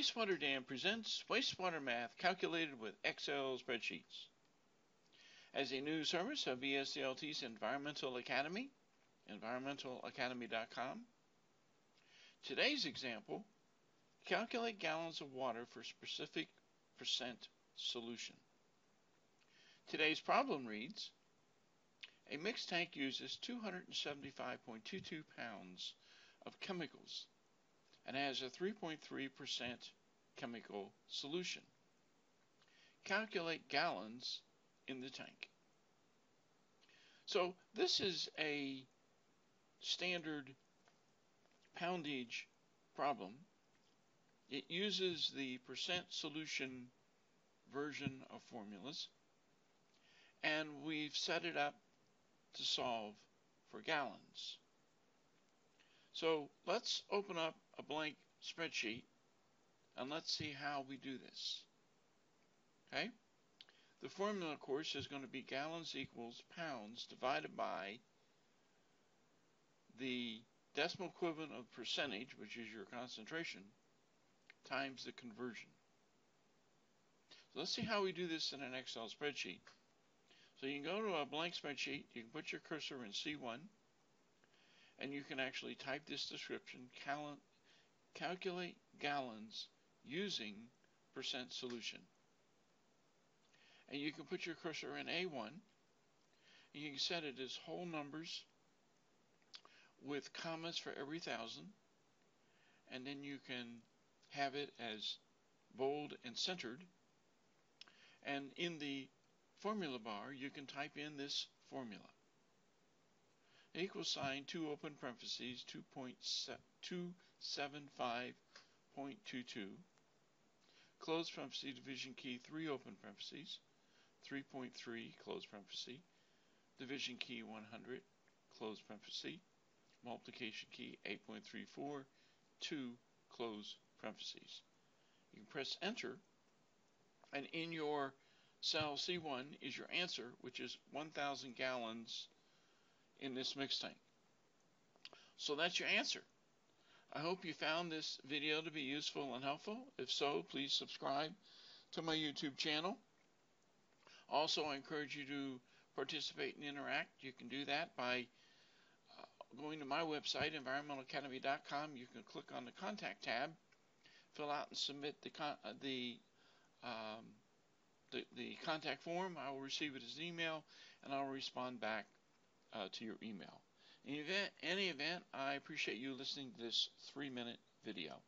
Wastewater Dan presents wastewater math calculated with Excel spreadsheets. As a new service of ESDLT's Environmental Academy, environmentalacademy.com. Today's example, calculate gallons of water for specific percent solution. Today's problem reads, a mixed tank uses 275.22 pounds of chemicals and has a 3.3% chemical solution. Calculate gallons in the tank. So this is a standard poundage problem. It uses the percent solution version of formulas and we've set it up to solve for gallons. So let's open up a blank spreadsheet and let's see how we do this. Okay? The formula, of course, is going to be gallons equals pounds divided by the decimal equivalent of percentage, which is your concentration, times the conversion. So let's see how we do this in an Excel spreadsheet. So you can go to a blank spreadsheet, you can put your cursor in C1, and you can actually type this description, cal calculate gallons using percent solution. And you can put your cursor in A1, and you can set it as whole numbers with commas for every thousand, and then you can have it as bold and centered. And in the formula bar, you can type in this formula. Equal sign, two open parentheses, 2.275.22. Close parenthesis, division key, three open parentheses, 3.3, close parenthesis, division key 100, close parenthesis, multiplication key 8.34, 2, close parentheses. You can press enter, and in your cell C1 is your answer, which is 1,000 gallons in this mix tank. So that's your answer. I hope you found this video to be useful and helpful. If so, please subscribe to my YouTube channel. Also, I encourage you to participate and interact. You can do that by uh, going to my website, environmentalacademy.com. You can click on the Contact tab, fill out and submit the, uh, the um, the, the contact form. I will receive it as an email, and I'll respond back uh, to your email. In any event, I appreciate you listening to this three-minute video.